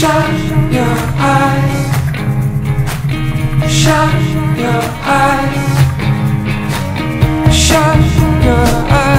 Shut your eyes. Shut your eyes. Shut your eyes.